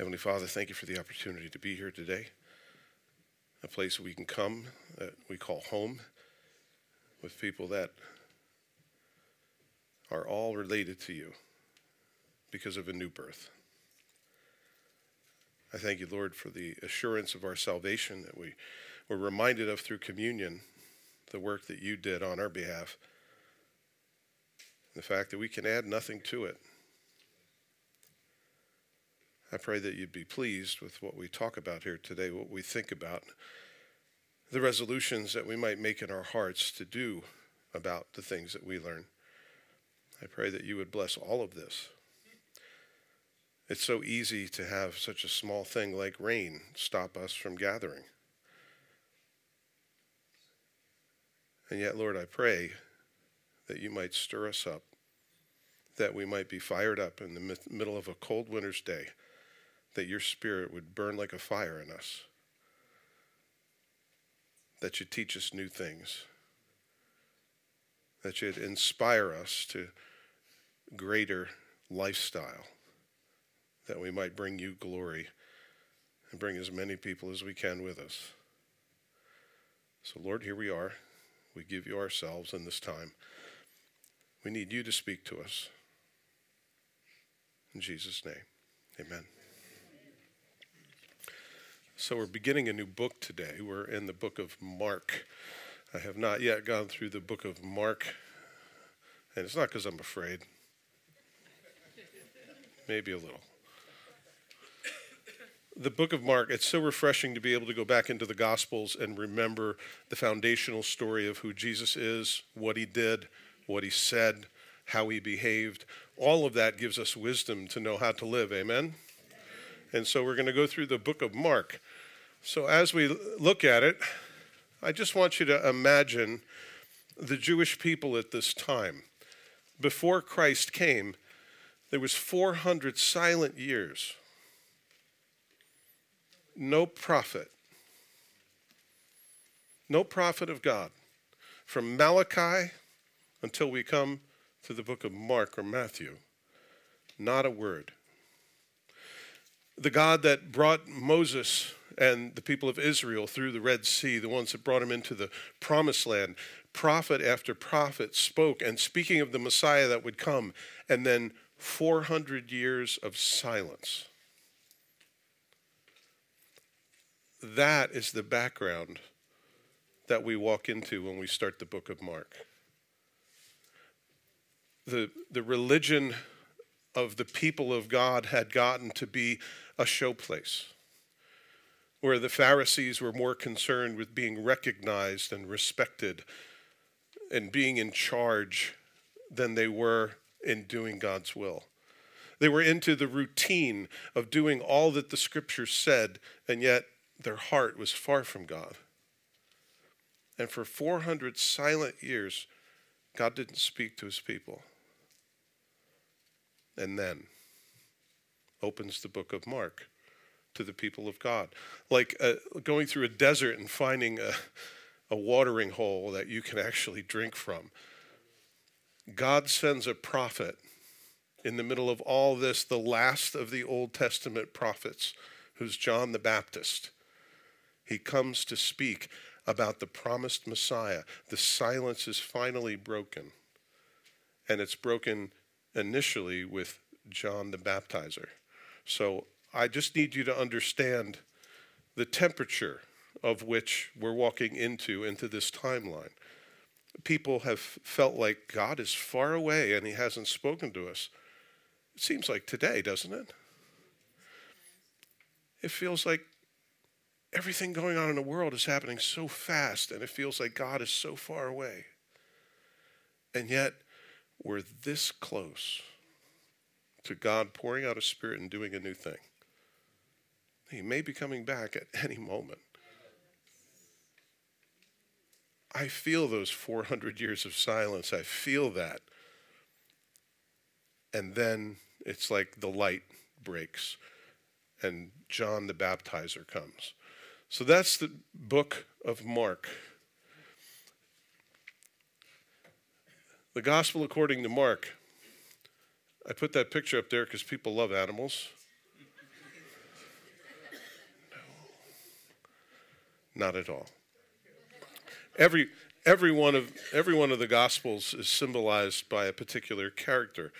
Heavenly Father, thank you for the opportunity to be here today, a place we can come that we call home with people that are all related to you because of a new birth. I thank you, Lord, for the assurance of our salvation that we were reminded of through communion, the work that you did on our behalf, the fact that we can add nothing to it. I pray that you'd be pleased with what we talk about here today, what we think about, the resolutions that we might make in our hearts to do about the things that we learn. I pray that you would bless all of this. It's so easy to have such a small thing like rain stop us from gathering. And yet, Lord, I pray that you might stir us up, that we might be fired up in the middle of a cold winter's day, that your spirit would burn like a fire in us, that you teach us new things, that you'd inspire us to greater lifestyle, that we might bring you glory and bring as many people as we can with us. So, Lord, here we are. We give you ourselves in this time. We need you to speak to us. In Jesus' name, amen. So, we're beginning a new book today. We're in the book of Mark. I have not yet gone through the book of Mark, and it's not because I'm afraid. Maybe a little. The book of Mark, it's so refreshing to be able to go back into the Gospels and remember the foundational story of who Jesus is, what he did, what he said, how he behaved. All of that gives us wisdom to know how to live. Amen? And so we're going to go through the book of Mark. So as we look at it, I just want you to imagine the Jewish people at this time. Before Christ came, there was 400 silent years. No prophet. No prophet of God. From Malachi until we come to the book of Mark or Matthew, not a word. The God that brought Moses and the people of Israel through the Red Sea, the ones that brought him into the promised land, prophet after prophet spoke, and speaking of the Messiah that would come, and then 400 years of silence. That is the background that we walk into when we start the book of Mark. The, the religion of the people of God had gotten to be a showplace where the Pharisees were more concerned with being recognized and respected and being in charge than they were in doing God's will. They were into the routine of doing all that the scriptures said, and yet their heart was far from God. And for 400 silent years, God didn't speak to his people. And then opens the book of Mark to the people of God. Like uh, going through a desert and finding a, a watering hole that you can actually drink from. God sends a prophet in the middle of all this, the last of the Old Testament prophets, who's John the Baptist. He comes to speak about the promised Messiah. The silence is finally broken, and it's broken initially with John the Baptizer. So I just need you to understand the temperature of which we're walking into into this timeline. People have felt like God is far away and he hasn't spoken to us. It seems like today, doesn't it? It feels like everything going on in the world is happening so fast and it feels like God is so far away. And yet, we're this close to God pouring out a spirit and doing a new thing. He may be coming back at any moment. I feel those 400 years of silence. I feel that. And then it's like the light breaks and John the Baptizer comes. So that's the book of Mark. The Gospel according to Mark. I put that picture up there because people love animals. Not at all. Every, every, one of, every one of the Gospels is symbolized by a particular character.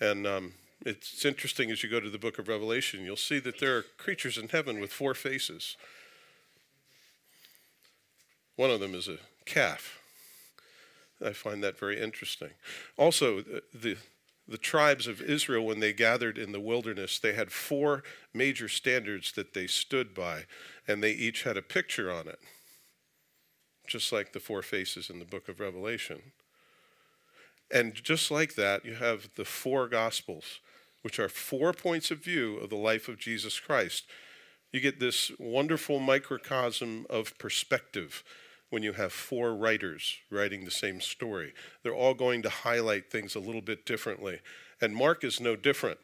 And um, it's interesting as you go to the book of Revelation, you'll see that there are creatures in heaven with four faces. One of them is a calf. I find that very interesting. Also, the, the tribes of Israel, when they gathered in the wilderness, they had four major standards that they stood by, and they each had a picture on it, just like the four faces in the book of Revelation. And just like that, you have the four Gospels, which are four points of view of the life of Jesus Christ. You get this wonderful microcosm of perspective when you have four writers writing the same story. They're all going to highlight things a little bit differently. And Mark is no different.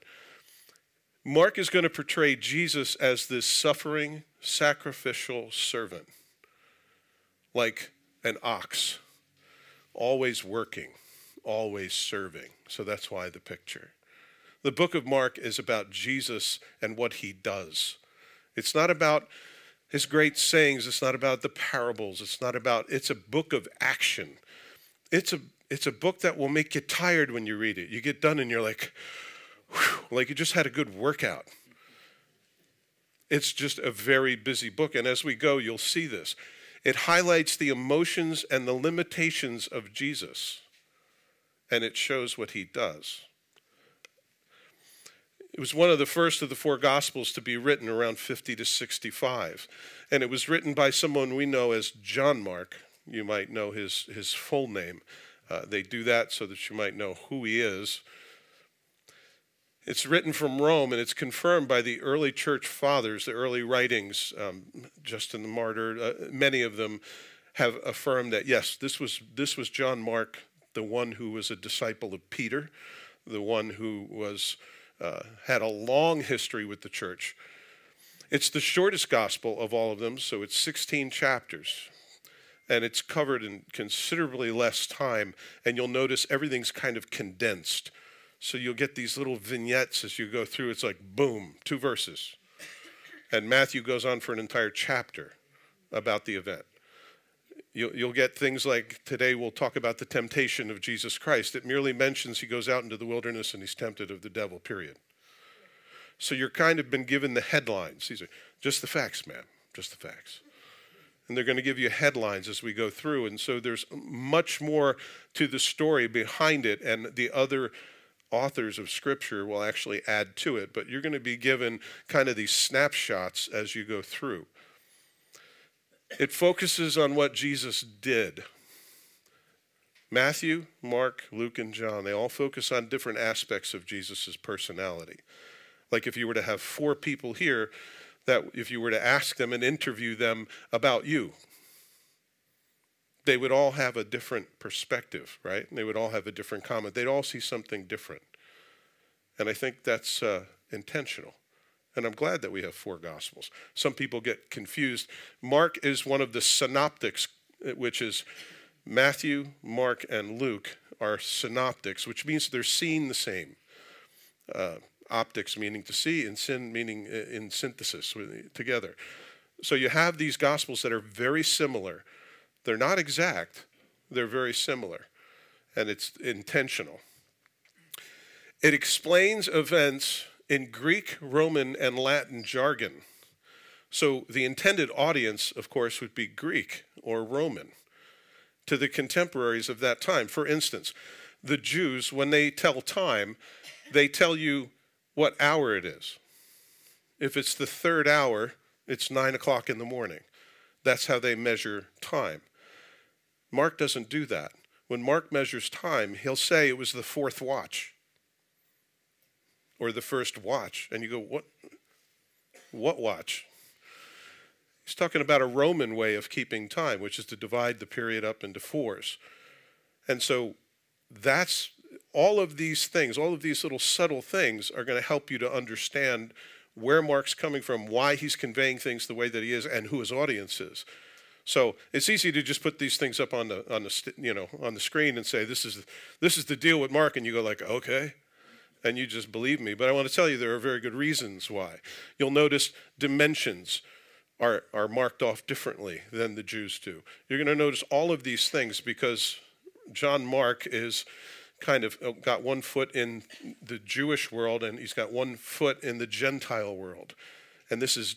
Mark is going to portray Jesus as this suffering, sacrificial servant, like an ox, always working, always serving. So that's why the picture. The book of Mark is about Jesus and what he does. It's not about his great sayings. It's not about the parables. It's not about, it's a book of action. It's a, it's a book that will make you tired when you read it. You get done and you're like, whew, like you just had a good workout. It's just a very busy book. And as we go, you'll see this. It highlights the emotions and the limitations of Jesus, and it shows what he does. It was one of the first of the four Gospels to be written around 50 to 65. And it was written by someone we know as John Mark. You might know his, his full name. Uh, they do that so that you might know who he is. It's written from Rome and it's confirmed by the early church fathers, the early writings. Um, Justin the Martyr, uh, many of them have affirmed that yes, this was, this was John Mark, the one who was a disciple of Peter, the one who was uh, had a long history with the church. It's the shortest gospel of all of them, so it's 16 chapters. And it's covered in considerably less time, and you'll notice everything's kind of condensed. So you'll get these little vignettes as you go through. It's like, boom, two verses. And Matthew goes on for an entire chapter about the event. You'll, get things like today we'll talk about the temptation of Jesus Christ. It merely mentions he goes out into the wilderness and he's tempted of the devil, period. So you're kind of been given the headlines. These are just the facts, man, just the facts. And they're going to give you headlines as we go through. And so there's much more to the story behind it, and the other authors of Scripture will actually add to it. But you're going to be given kind of these snapshots as you go through. It focuses on what Jesus did. Matthew, Mark, Luke, and John, they all focus on different aspects of Jesus' personality. Like if you were to have four people here, that if you were to ask them and interview them about you, they would all have a different perspective, right? And they would all have a different comment. They'd all see something different. And I think that's uh, intentional. And I'm glad that we have four Gospels. Some people get confused. Mark is one of the synoptics, which is Matthew, Mark, and Luke are synoptics, which means they're seeing the same. Uh, optics meaning to see, and syn meaning uh, in synthesis together. So you have these Gospels that are very similar. They're not exact, they're very similar, and it's intentional. It explains events in Greek, Roman, and Latin jargon. So the intended audience, of course, would be Greek or Roman to the contemporaries of that time. For instance, the Jews, when they tell time, they tell you what hour it is. If it's the third hour, it's nine o'clock in the morning. That's how they measure time. Mark doesn't do that. When Mark measures time, he'll say it was the fourth watch or the first watch. And you go, what? What watch? He's talking about a Roman way of keeping time, which is to divide the period up into fours. And so that's all of these things, all of these little subtle things are going to help you to understand where Mark's coming from, why he's conveying things the way that he is, and who his audience is. So it's easy to just put these things up on the on the you know on the screen and say this is this is the deal with Mark, and you go like okay, and you just believe me. But I want to tell you there are very good reasons why. You'll notice dimensions. are, are marked off differently than the Jews do. You're going to notice all of these things because John Mark is kind of uh, got one foot in the Jewish world and he's got one foot in the Gentile world. And this is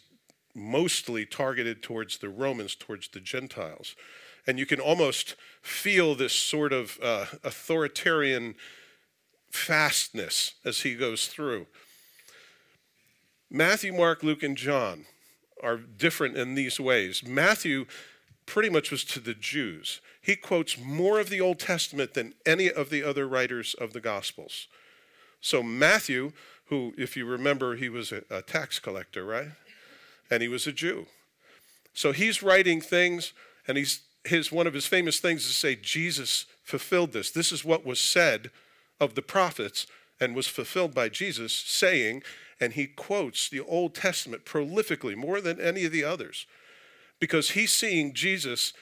mostly targeted towards the Romans, towards the Gentiles. And you can almost feel this sort of uh, authoritarian fastness as he goes through. Matthew, Mark, Luke, and John are different in these ways. Matthew pretty much was to the Jews. He quotes more of the Old Testament than any of the other writers of the Gospels. So, Matthew, who, if you remember, he was a, a tax collector, right? And he was a Jew. So he's writing things, and he's his one of his famous things is to say Jesus fulfilled this. This is what was said of the prophets and was fulfilled by Jesus, saying, and he quotes the Old Testament prolifically, more than any of the others, because he's seeing Jesus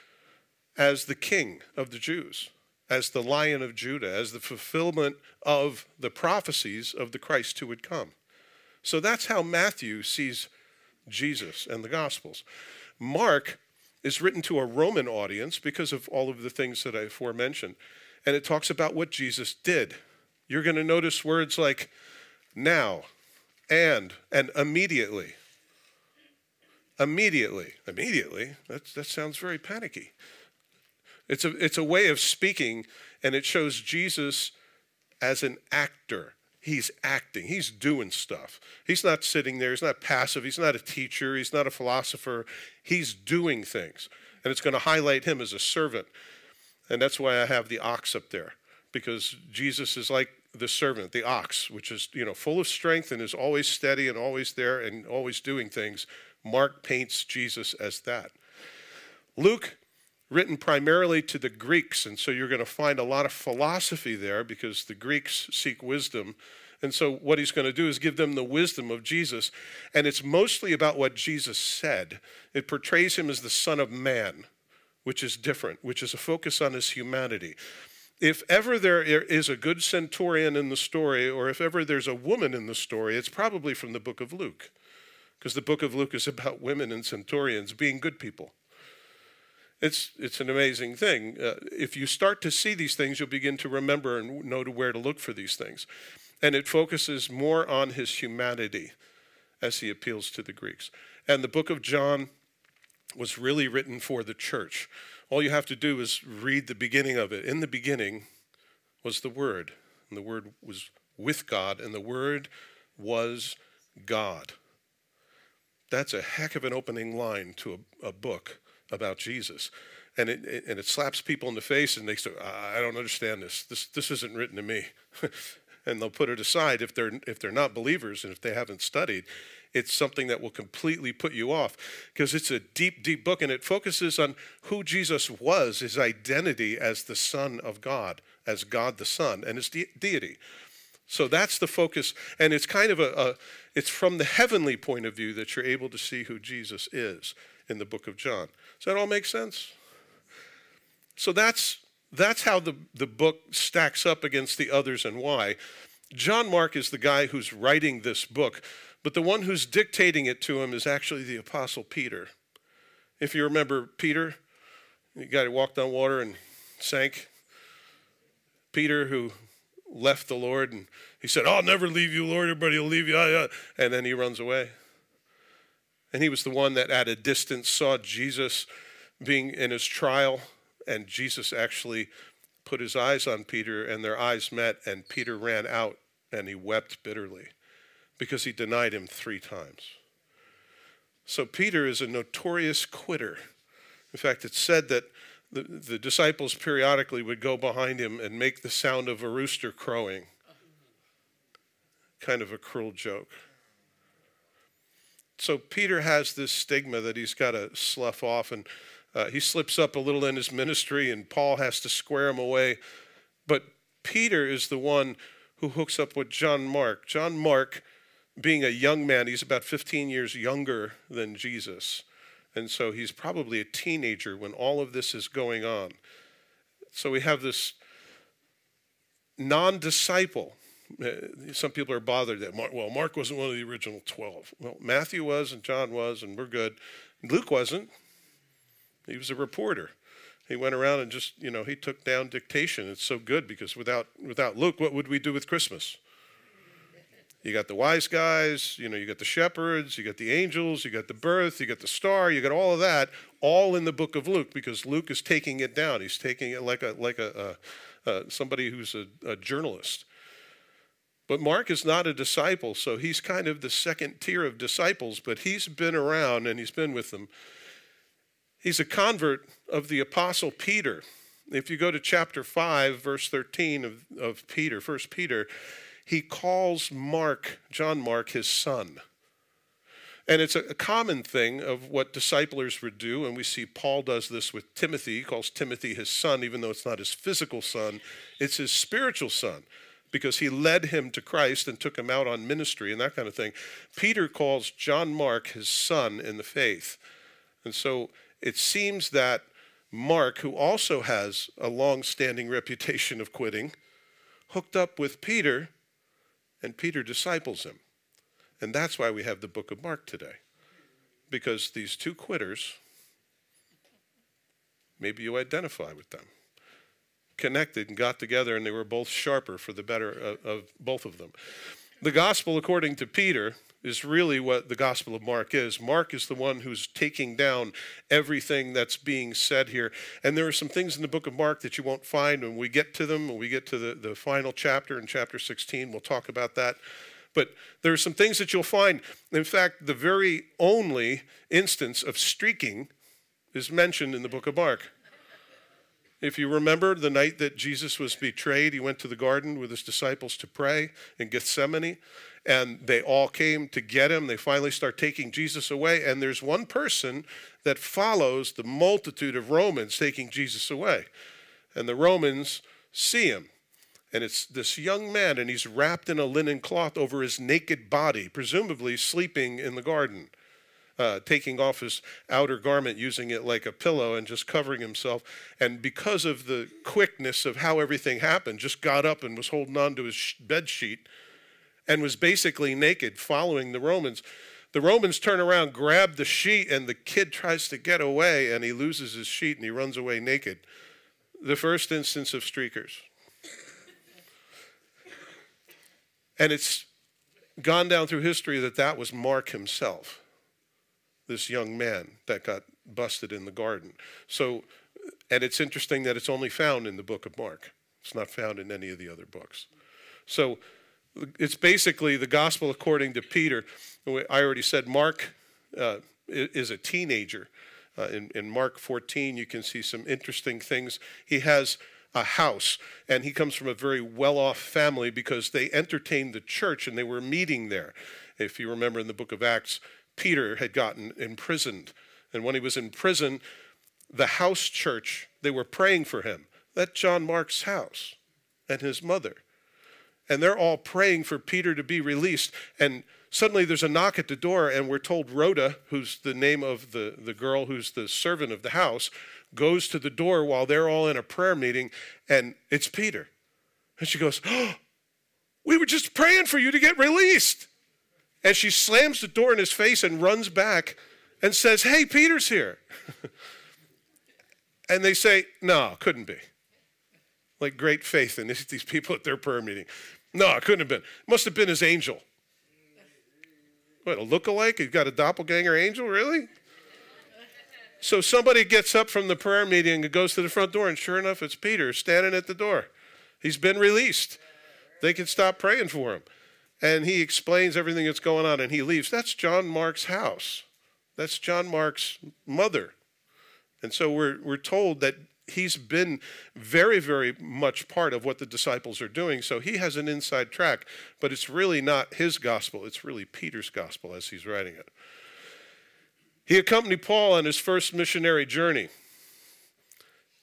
as the king of the Jews, as the lion of Judah, as the fulfillment of the prophecies of the Christ who would come. So that's how Matthew sees Jesus and the Gospels. Mark is written to a Roman audience because of all of the things that I aforementioned, and it talks about what Jesus did. You're going to notice words like now, and, and immediately. Immediately. Immediately. That's, that sounds very panicky. It's a, it's a way of speaking, and it shows Jesus as an actor. He's acting, he's doing stuff. He's not sitting there, he's not passive, he's not a teacher, he's not a philosopher. He's doing things. And it's going to highlight him as a servant. And that's why I have the ox up there, because Jesus is like the servant, the ox, which is, you know, full of strength and is always steady and always there and always doing things. Mark paints Jesus as that. Luke, written primarily to the Greeks, and so you're going to find a lot of philosophy there because the Greeks seek wisdom. And so what he's going to do is give them the wisdom of Jesus. And it's mostly about what Jesus said. It portrays him as the Son of Man, which is different, which is a focus on his humanity if ever there is a good centurion in the story, or if ever there's a woman in the story, it's probably from the book of Luke. Because the book of Luke is about women and centurions being good people. It's, it's an amazing thing. Uh, if you start to see these things, you'll begin to remember and know to where to look for these things. And it focuses more on his humanity as he appeals to the Greeks. And the book of John was really written for the church. All you have to do is read the beginning of it. In the beginning was the Word, and the Word was with God, and the Word was God. That's a heck of an opening line to a, a book about Jesus. And it, it, and it slaps people in the face, and they say, I don't understand this. This, this isn't written to me. and they'll put it aside if they're, if they're not believers and if they haven't studied it's something that will completely put you off because it's a deep, deep book and it focuses on who Jesus was, his identity as the Son of God, as God the Son, and his de- deity. So that's the focus, and it's kind of a, a, it's from the heavenly point of view that you're able to see who Jesus is in the book of John. Does that all make sense? So that's that's how the, the book stacks up against the others and why. John Mark is the guy who's writing this book but the one who's dictating it to him is actually the Apostle Peter. If you remember Peter, the guy who walked on water and sank. Peter, who left the Lord, and he said, I'll never leave you, Lord. Everybody will leave you. Ah, and then he runs away. And he was the one that at a distance saw Jesus being in his trial, and Jesus actually put his eyes on Peter, and their eyes met, and Peter ran out and he wept bitterly because he denied him three times. So Peter is a notorious quitter. In fact, it's said that the, the disciples periodically would go behind him and make the sound of a rooster crowing. Kind of a cruel joke. So Peter has this stigma that he's got to slough off, and uh, he slips up a little in his ministry, and Paul has to square him away. But Peter is the one who hooks up with John Mark. John Mark being a young man, he's about 15 years younger than Jesus. And so he's probably a teenager when all of this is going on. So we have this non disciple, Uh, some people are bothered that Mark, well, Mark wasn't one of the original 12. Well, Matthew was and John was, and we're good. Luke wasn't. He was a reporter. He went around and just, you know, he took down dictation. It's so good because without without Luke, what would we do with Christmas? You got the wise guys, you know, you got the shepherds, you got the angels, you got the birth, you got the star, you got all of that, all in the book of Luke because Luke is taking it down. He's taking it like a like a, a, a somebody who's a, a journalist. But Mark is not a disciple, so he's kind of the second tier of disciples, but he's been around and he's been with them. He's a convert of the apostle Peter. If you go to chapter 5, verse 13 of, of Peter, First Peter, he calls Mark, John Mark, his son. And it's a, common thing of what disciplers would do, and we see Paul does this with Timothy. He calls Timothy his son, even though it's not his physical son, it's his spiritual son, because he led him to Christ and took him out on ministry and that kind of thing. Peter calls John Mark his son in the faith. And so it seems that Mark, who also has a long standing reputation of quitting, hooked up with Peter and Peter disciples him. And that's why we have the book of Mark today. Because these two quitters, maybe you identify with them, connected and got together, and they were both sharper for the better of, of both of them. The gospel, according to Peter, is really what the Gospel of Mark is. Mark is the one who's taking down everything that's being said here. And there are some things in the book of Mark that you won't find when we get to them, when we get to the, the final chapter in chapter 16. We'll talk about that. But there are some things that you'll find. In fact, the very only instance of streaking is mentioned in the book of Mark. If you remember the night that Jesus was betrayed, he went to the garden with his disciples to pray in Gethsemane and they all came to get him. They finally start taking Jesus away, and there's one person that follows the multitude of Romans taking Jesus away. And the Romans see him. And it's this young man, and he's wrapped in a linen cloth over his naked body, presumably sleeping in the garden, uh, taking off his outer garment, using it like a pillow, and just covering himself. And because of the quickness of how everything happened, just got up and was holding on to his bed sheet and was basically naked following the Romans. The Romans turn around, grab the sheet, and the kid tries to get away, and he loses his sheet and he runs away naked. The first instance of streakers. and it's gone down through history that that was Mark himself, this young man that got busted in the garden. So, and it's interesting that it's only found in the book of Mark. It's not found in any of the other books. So, it's basically the gospel according to Peter. I already said Mark uh, is a teenager. Uh, in, in Mark 14, you can see some interesting things. He has a house, and he comes from a very well off family because they entertained the church and they were meeting there. If you remember in the book of Acts, Peter had gotten imprisoned. And when he was in prison, the house church, they were praying for him. That's John Mark's house and his mother and they're all praying for Peter to be released. And suddenly there's a knock at the door, and we're told Rhoda, who's the name of the, the girl who's the servant of the house, goes to the door while they're all in a prayer meeting, and it's Peter. And she goes, oh, We were just praying for you to get released. And she slams the door in his face and runs back and says, Hey, Peter's here. and they say, No, couldn't be. Like great faith in these people at their prayer meeting. No, it couldn't have been. It must have been his angel. What, a look-alike? He's got a doppelganger angel, really? So somebody gets up from the prayer meeting and goes to the front door, and sure enough, it's Peter standing at the door. He's been released. They can stop praying for him. And he explains everything that's going on, and he leaves. That's John Mark's house. That's John Mark's mother. And so we're, we're told that he's been very, very much part of what the disciples are doing. So he has an inside track, but it's really not his gospel. It's really Peter's gospel as he's writing it. He accompanied Paul on his first missionary journey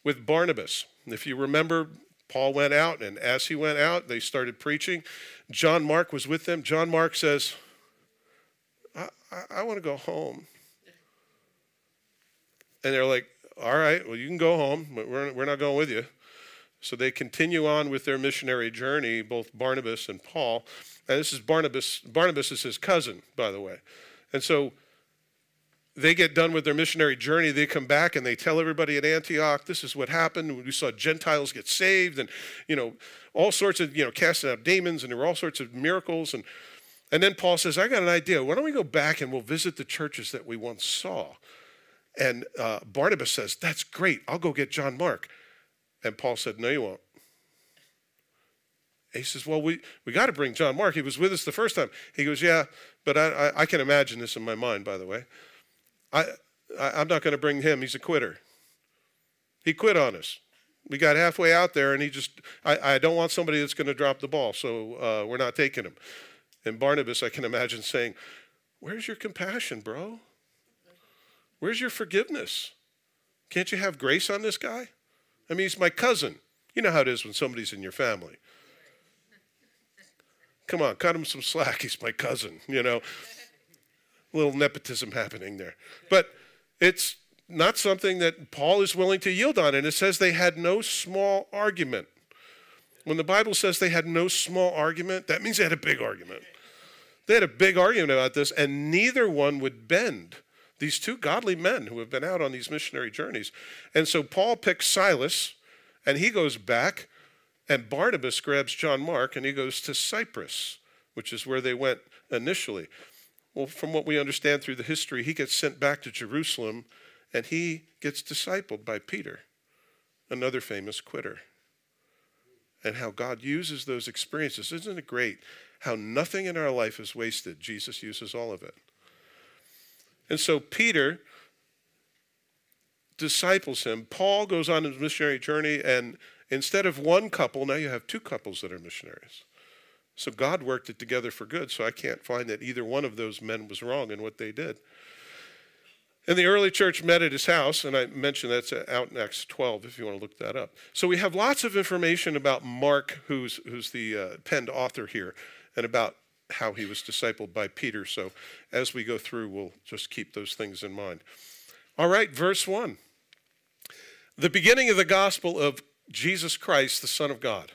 with Barnabas. If you remember, Paul went out, and as he went out, they started preaching. John Mark was with them. John Mark says, I, I, I want to go home. And they're like, all right, well, you can go home, but we're, we're not going with you. So they continue on with their missionary journey, both Barnabas and Paul. And this is Barnabas. Barnabas is his cousin, by the way. And so they get done with their missionary journey. They come back and they tell everybody at Antioch, this is what happened. We saw Gentiles get saved and, you know, all sorts of, you know, casting out demons and there were all sorts of miracles. And, and then Paul says, I got an idea. Why don't we go back and we'll visit the churches that we once saw? And uh, Barnabas says, That's great. I'll go get John Mark. And Paul said, No, you won't. He says, Well, we, we got to bring John Mark. He was with us the first time. He goes, Yeah, but I, I, I can imagine this in my mind, by the way. I, I, am not going to bring him. He's a quitter. He quit on us. We got halfway out there, and he just, I, I don't want somebody that's going to drop the ball, so uh, we're not taking him. And Barnabas, I can imagine saying, Where's your compassion, bro? Where's your forgiveness? Can't you have grace on this guy? I mean, he's my cousin. You know how it is when somebody's in your family. Come on, cut him some slack. He's my cousin, you know. A little nepotism happening there. But it's not something that Paul is willing to yield on. And it says they had no small argument. When the Bible says they had no small argument, that means they had a big argument. They had a big argument about this, and neither one would bend these two godly men who have been out on these missionary journeys. And so Paul picks Silas and he goes back, and Barnabas grabs John Mark and he goes to Cyprus, which is where they went initially. Well, from what we understand through the history, he gets sent back to Jerusalem and he gets discipled by Peter, another famous quitter. And how God uses those experiences. Isn't it great how nothing in our life is wasted? Jesus uses all of it. And so Peter disciples him. Paul goes on his missionary journey, and instead of one couple, now you have two couples that are missionaries. So God worked it together for good, so I can't find that either one of those men was wrong in what they did. And the early church met at his house, and I mentioned that's out in Acts 12 if you want to look that up. So we have lots of information about Mark, who's, who's the uh, penned author here, and about how he was discipled by Peter. So as we go through, we'll just keep those things in mind. All right, verse 1. The beginning of the gospel of Jesus Christ, the Son of God.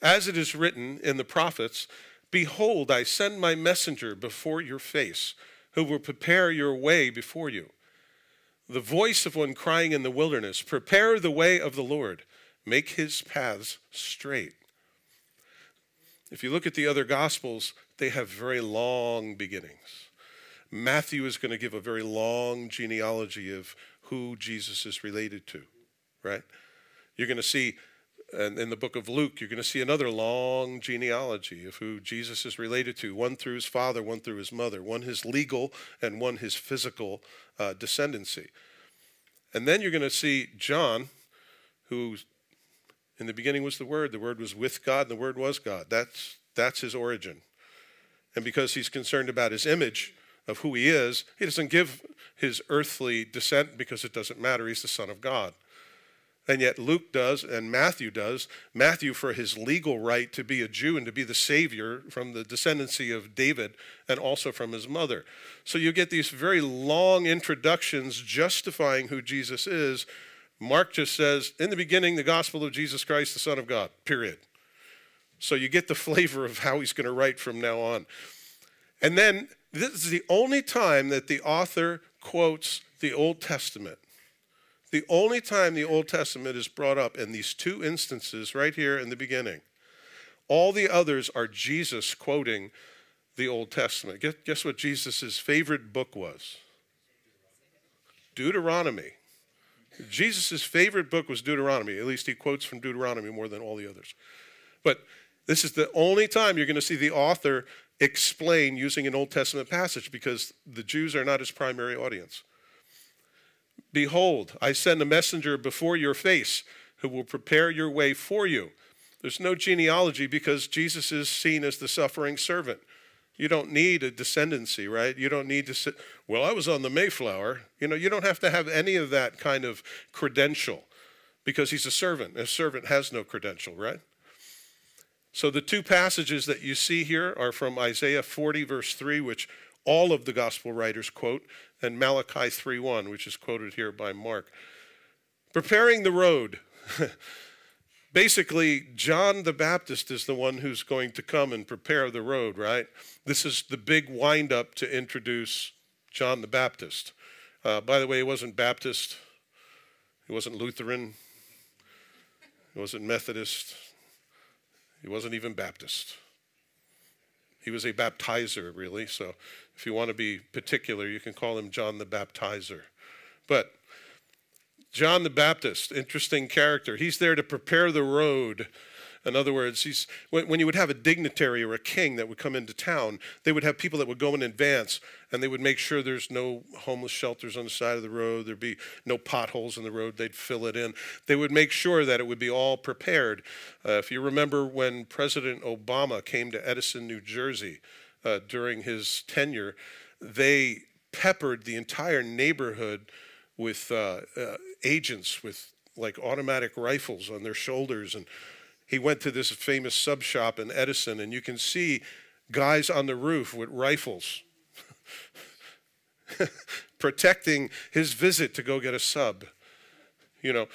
As it is written in the prophets, Behold, I send my messenger before your face, who will prepare your way before you. The voice of one crying in the wilderness, Prepare the way of the Lord, make his paths straight. If you look at the other Gospels, they have very long beginnings. Matthew is going to give a very long genealogy of who Jesus is related to, right? You're going to see, and in the book of Luke, you're going to see another long genealogy of who Jesus is related to one through his father, one through his mother, one his legal and one his physical uh, descendancy. And then you're going to see John, who in the beginning was the Word. The Word was with God, and the Word was God. That's, that's his origin. And because he's concerned about his image of who he is, he doesn't give his earthly descent because it doesn't matter. He's the Son of God. And yet Luke does, and Matthew does. Matthew, for his legal right to be a Jew and to be the Savior from the descendancy of David and also from his mother. So you get these very long introductions justifying who Jesus is Mark just says, in the beginning, the gospel of Jesus Christ, the Son of God, period. So you get the flavor of how he's going to write from now on. And then this is the only time that the author quotes the Old Testament. The only time the Old Testament is brought up in these two instances right here in the beginning. All the others are Jesus quoting the Old Testament. Guess what Jesus' favorite book was? Deuteronomy. Jesus' favorite book was Deuteronomy. At least he quotes from Deuteronomy more than all the others. But this is the only time you're going to see the author explain using an Old Testament passage because the Jews are not his primary audience. Behold, I send a messenger before your face who will prepare your way for you. There's no genealogy because Jesus is seen as the suffering servant. You don't need a descendancy, right? You don't need to say, well, I was on the Mayflower. You know, you don't have to have any of that kind of credential because he's a servant. A servant has no credential, right? So the two passages that you see here are from Isaiah 40, verse 3, which all of the gospel writers quote, and Malachi 3:1, which is quoted here by Mark. Preparing the road. basically, John the Baptist is the one who's going to come and prepare the road, right? This is the big windup to introduce John the Baptist. Uh, by the way, he wasn't Baptist, he wasn't Lutheran, he wasn't Methodist, he wasn't even Baptist. He was a baptizer, really. So if you want to be particular, you can call him John the Baptizer. But John the Baptist, interesting character. He's there to prepare the road. In other words, he's, when, when you would have a dignitary or a king that would come into town, they would have people that would go in advance and they would make sure there's no homeless shelters on the side of the road, there'd be no potholes in the road, they'd fill it in. They would make sure that it would be all prepared. Uh, if you remember when President Obama came to Edison, New Jersey uh, during his tenure, they peppered the entire neighborhood with uh, uh, agents with like automatic rifles on their shoulders. And he went to this famous sub shop in Edison, and you can see guys on the roof with rifles protecting his visit to go get a sub. You know,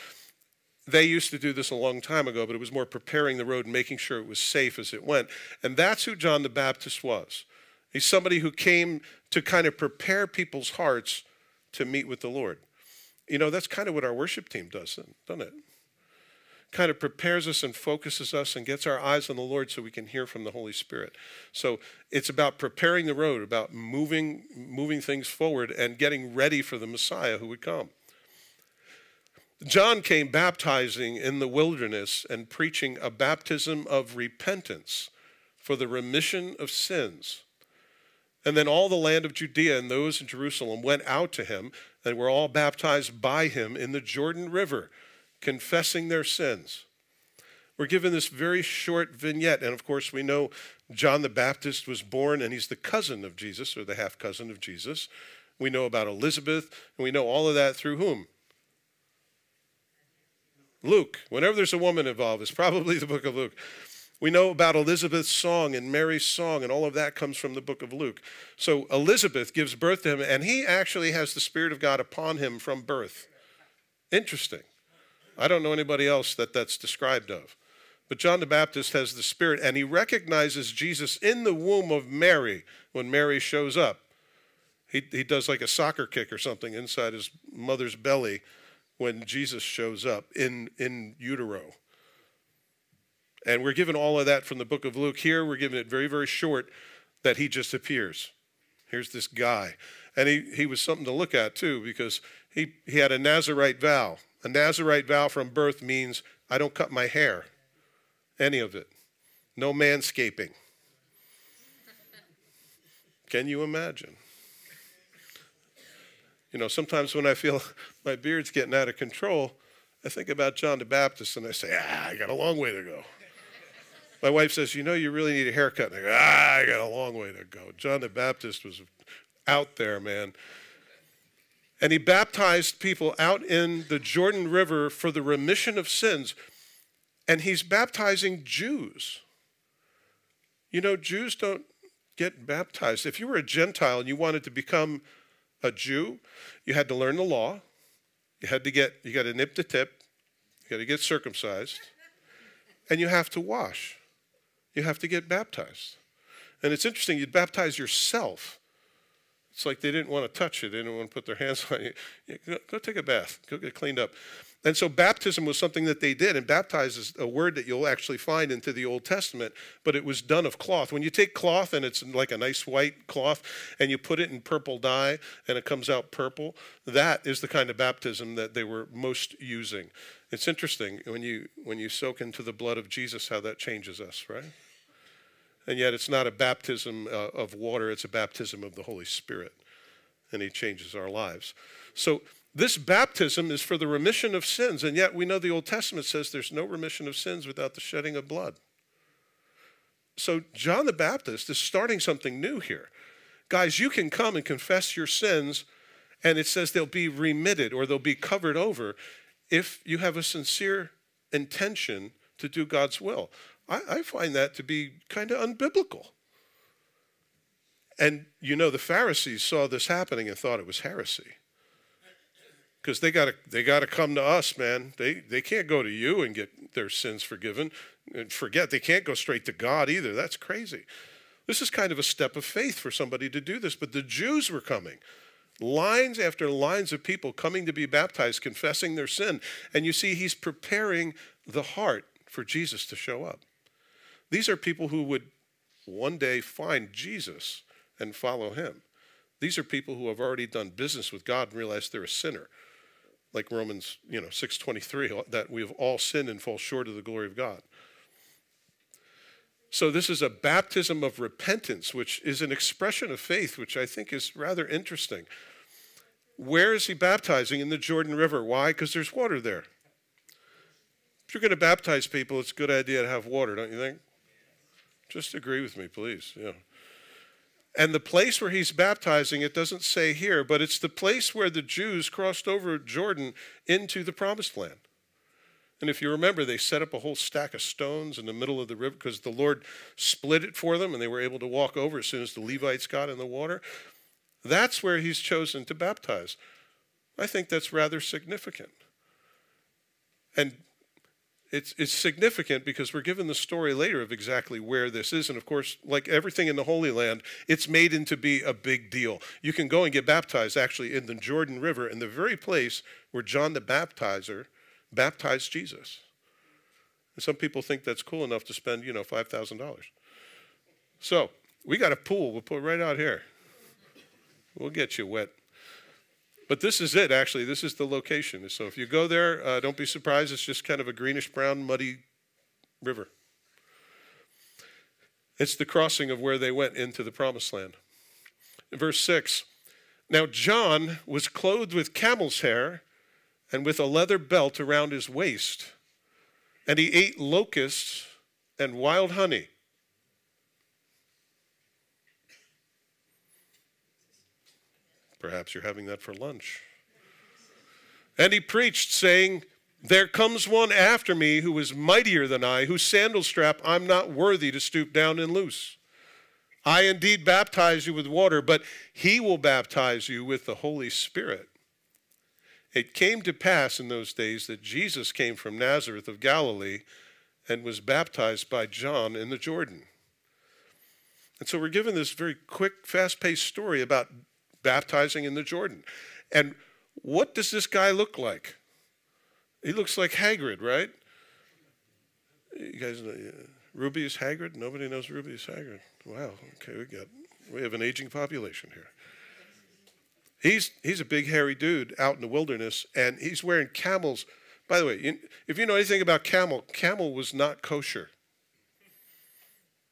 they used to do this a long time ago, but it was more preparing the road and making sure it was safe as it went. And that's who John the Baptist was. He's somebody who came to kind of prepare people's hearts to meet with the Lord. You know, that's kind of what our worship team does, doesn't it? Kind of prepares us and focuses us and gets our eyes on the Lord so we can hear from the Holy Spirit. So it's about preparing the road, about moving, moving things forward and getting ready for the Messiah who would come. John came baptizing in the wilderness and preaching a baptism of repentance for the remission of sins. And then all the land of Judea and those in Jerusalem went out to him and were all baptized by him in the Jordan River, confessing their sins. We're given this very short vignette, and of course, we know John the Baptist was born and he's the cousin of Jesus, or the half cousin of Jesus. We know about Elizabeth, and we know all of that through whom? Luke. Whenever there's a woman involved, it's probably the book of Luke. We know about Elizabeth's song and Mary's song, and all of that comes from the book of Luke. So Elizabeth gives birth to him, and he actually has the Spirit of God upon him from birth. Interesting. I don't know anybody else that that's described of. But John the Baptist has the Spirit, and he recognizes Jesus in the womb of Mary when Mary shows up. He, he does like a soccer kick or something inside his mother's belly when Jesus shows up in, in utero. And we're given all of that from the book of Luke. Here, we're given it very, very short that he just appears. Here's this guy. And he, he was something to look at, too, because he, he had a Nazarite vow. A Nazarite vow from birth means I don't cut my hair, any of it. No manscaping. Can you imagine? You know, sometimes when I feel my beard's getting out of control, I think about John the Baptist and I say, ah, I got a long way to go. My wife says, You know, you really need a haircut. And I go, Ah, I got a long way to go. John the Baptist was out there, man. And he baptized people out in the Jordan River for the remission of sins. And he's baptizing Jews. You know, Jews don't get baptized. If you were a Gentile and you wanted to become a Jew, you had to learn the law. You had to get, you got to nip the tip. You got to get circumcised. And you have to wash you have to get baptized. And it's interesting, you baptize yourself. It's like they didn't want to touch it, they didn't want to put their hands on you. Go, go take a bath, go get cleaned up. And so baptism was something that they did, and baptize is a word that you'll actually find into the Old Testament, but it was done of cloth. When you take cloth and it's like a nice white cloth, and you put it in purple dye and it comes out purple, that is the kind of baptism that they were most using. It's interesting when you when you soak into the blood of Jesus how that changes us, right? And yet it's not a baptism uh, of water, it's a baptism of the Holy Spirit. And He changes our lives. So this baptism is for the remission of sins. And yet we know the Old Testament says there's no remission of sins without the shedding of blood. So John the Baptist is starting something new here. Guys, you can come and confess your sins, and it says they'll be remitted or they'll be covered over if you have a sincere intention to do God's will. I, I find that to be kind of unbiblical. And you know, the Pharisees saw this happening and thought it was heresy. because they got to they got to come to us, man. They they can't go to you and get their sins forgiven. And forget they can't go straight to God either. That's crazy. This is kind of a step of faith for somebody to do this, but the Jews were coming. Lines after lines of people coming to be baptized, confessing their sin. And you see, he's preparing the heart for Jesus to show up. These are people who would one day find Jesus and follow him. These are people who have already done business with God and realized they're a sinner. Like Romans, you know, 623, that we have all sinned and fall short of the glory of God. So this is a baptism of repentance, which is an expression of faith, which I think is rather interesting. Where is he baptizing? In the Jordan River. Why? Because there's water there. If you're going to baptize people, it's a good idea to have water, don't you think? Just agree with me, please. Yeah. And the place where he's baptizing, it doesn't say here, but it's the place where the Jews crossed over Jordan into the promised land. And if you remember, they set up a whole stack of stones in the middle of the river because the Lord split it for them and they were able to walk over as soon as the Levites got in the water. That's where he's chosen to baptize. I think that's rather significant. And it's, it's significant because we're given the story later of exactly where this is. And of course, like everything in the Holy Land, it's made into be a big deal. You can go and get baptized actually in the Jordan River in the very place where John the Baptizer baptized Jesus. And some people think that's cool enough to spend, you know, $5,000. So we got a pool. We'll put right out here. We'll get you wet. But this is it, actually. This is the location. So if you go there, uh, don't be surprised. It's just kind of a greenish brown, muddy river. It's the crossing of where they went into the promised land. In verse 6 Now John was clothed with camel's hair and with a leather belt around his waist, and he ate locusts and wild honey. Perhaps you're having that for lunch. And he preached, saying, There comes one after me who is mightier than I, whose sandal strap I'm not worthy to stoop down and loose. I indeed baptize you with water, but he will baptize you with the Holy Spirit. It came to pass in those days that Jesus came from Nazareth of Galilee and was baptized by John in the Jordan. And so we're given this very quick, fast paced story about baptizing in the Jordan. And what does this guy look like? He looks like Hagrid, right? You guys know is Hagrid? Nobody knows Rubeus Hagrid. Wow. Okay, we got we have an aging population here. He's he's a big hairy dude out in the wilderness, and he's wearing camels. By the way, if you know anything about camel, camel was not kosher.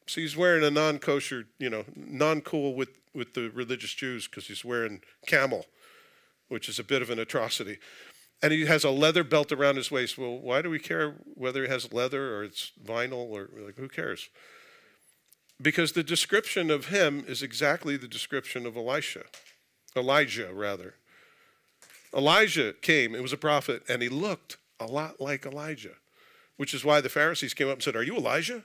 So he's wearing a non-kosher, you know, non-cool with with the religious Jews because he's wearing camel, which is a bit of an atrocity. And he has a leather belt around his waist. Well, why do we care whether he has leather or it's vinyl or like who cares? Because the description of him is exactly the description of Elisha. Elijah, rather. Elijah came, it was a prophet, and he looked a lot like Elijah, which is why the Pharisees came up and said, Are you Elijah?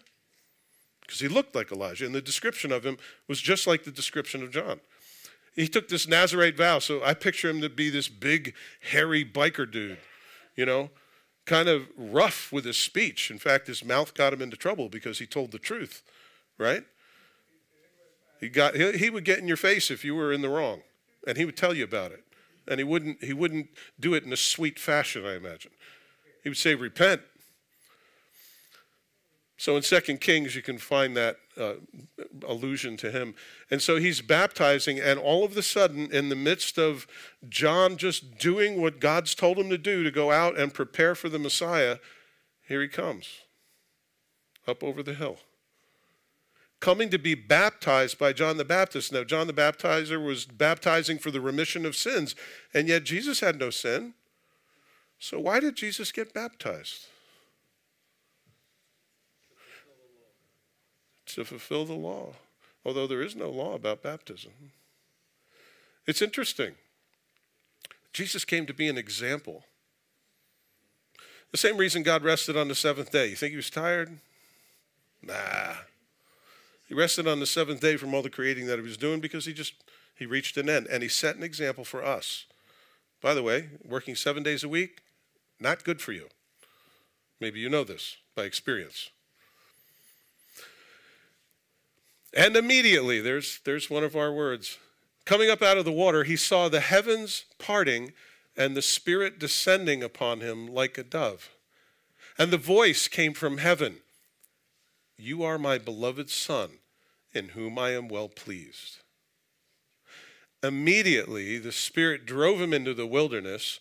Because he looked like Elijah, and the description of him was just like the description of John. He took this Nazarite vow, so I picture him to be this big, hairy biker dude, you know, kind of rough with his speech. In fact, his mouth got him into trouble because he told the truth, right? He, got, he, he would get in your face if you were in the wrong and he would tell you about it. And he wouldn't, he wouldn't do it in a sweet fashion, I imagine. He would say, Repent. So in Second Kings, you can find that uh, allusion to him. And so he's baptizing, and all of a sudden, in the midst of John just doing what God's told him to do to go out and prepare for the Messiah, here he comes up over the hill coming to be baptized by John the Baptist. Now, John the Baptizer was baptizing for the remission of sins, and yet Jesus had no sin. So, why did Jesus get baptized? To fulfill the law, although there is no law about baptism. It's interesting. Jesus came to be an example. The same reason God rested on the seventh day. You think he was tired? Nah. He rested on the seventh day from all the creating that he was doing because he just he reached an end and he set an example for us By the way, working seven days a week, not good for you. Maybe you know this by experience. And immediately, there's, there's one of our words. Coming up out of the water, he saw the heavens parting and the Spirit descending upon him like a dove. And the voice came from heaven You are my beloved Son, in whom I am well pleased. Immediately, the Spirit drove him into the wilderness,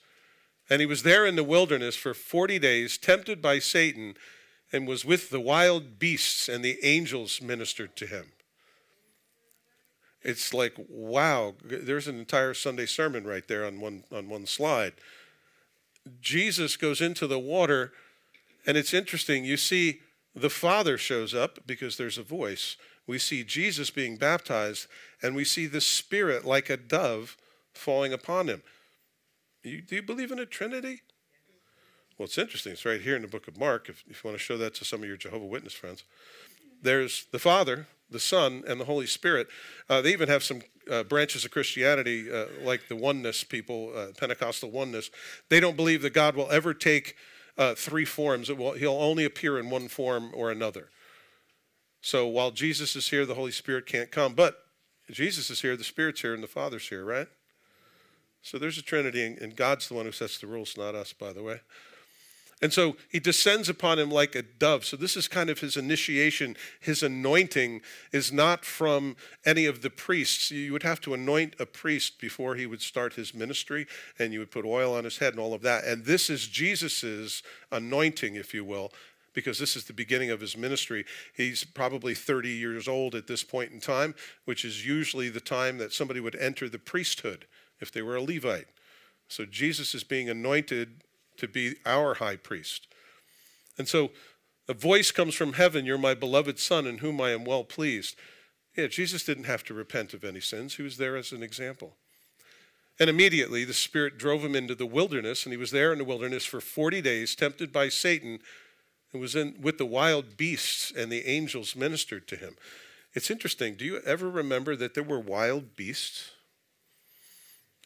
and he was there in the wilderness for 40 days, tempted by Satan, and was with the wild beasts, and the angels ministered to him. It's like, wow, there's an entire Sunday sermon right there on one, on one slide. Jesus goes into the water, and it's interesting. You see, the Father shows up because there's a voice we see Jesus being baptized, and we see the Spirit like a dove falling upon him. You, do you believe in a Trinity? Well, it's interesting. It's right here in the book of Mark, if, if you want to show that to some of your Jehovah Witness friends. There's the Father, the Son, and the Holy Spirit. Uh, they even have some uh, branches of Christianity, uh, like the oneness people, uh, Pentecostal oneness. They don't believe that God will ever take uh, three forms. Will, he'll only appear in one form or another. So while Jesus is here, the Holy Spirit can't come. But Jesus is here, the Spirit's here, and the Father's here, right? So there's a Trinity, and God's the one who sets the rules, not us, by the way. And so he descends upon him like a dove. So this is kind of his initiation. His anointing is not from any of the priests. You would have to anoint a priest before he would start his ministry, and you would put oil on his head and all of that. And this is Jesus's anointing, if you will, because this is the beginning of his ministry. He's probably 30 years old at this point in time, which is usually the time that somebody would enter the priesthood if they were a Levite. So Jesus is being anointed to be our high priest. And so a voice comes from heaven You're my beloved Son, in whom I am well pleased. Yeah, Jesus didn't have to repent of any sins, he was there as an example. And immediately the Spirit drove him into the wilderness, and he was there in the wilderness for 40 days, tempted by Satan and was in with the wild beasts, and the angels ministered to him. It's interesting. Do you ever remember that there were wild beasts?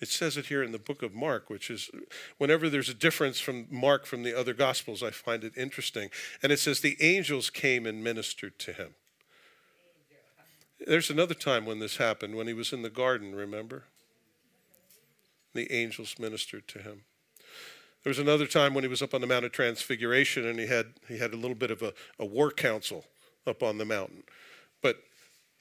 It says it here in the book of Mark, which is whenever there's a difference from Mark from the other gospels, I find it interesting. And it says the angels came and ministered to him. There's another time when this happened, when he was in the garden, remember? The angels ministered to him. There was another time when he was up on the Mount of Transfiguration and he had, he had a little bit of a, a war council up on the mountain. But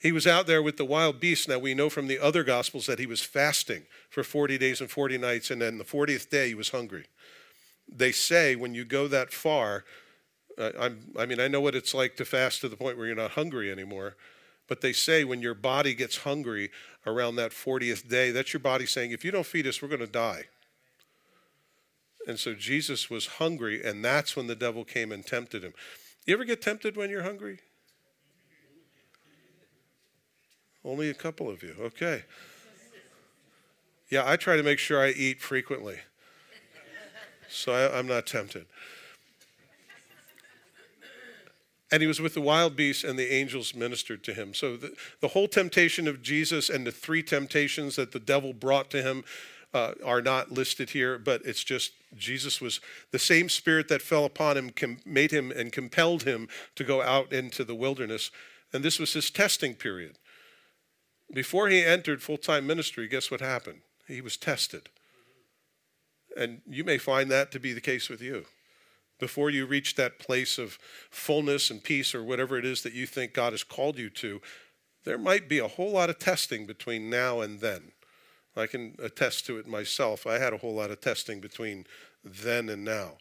he was out there with the wild beasts. Now, we know from the other Gospels that he was fasting for 40 days and 40 nights, and then the 40th day he was hungry. They say when you go that far, uh, i mean, I know what it's like to fast to the point where you're not hungry anymore, but they say when your body gets hungry around that 40th day, that's your body saying, if you don't feed us, we're going to die. And so Jesus was hungry, and that's when the devil came and tempted him. You ever get tempted when you're hungry? Only a couple of you. Okay. Yeah, I try to make sure I eat frequently. So I, am not tempted. And he was with the wild beasts, and the angels ministered to him. So the, the whole temptation of Jesus and the three temptations that the devil brought to him uh, are not listed here, but it's just Jesus was the same spirit that fell upon him, made him and compelled him to go out into the wilderness. And this was his testing period. Before he entered full time ministry, guess what happened? He was tested. And you may find that to be the case with you. Before you reach that place of fullness and peace or whatever it is that you think God has called you to, there might be a whole lot of testing between now and then. I can attest to it myself. I had a whole lot of testing between then and now.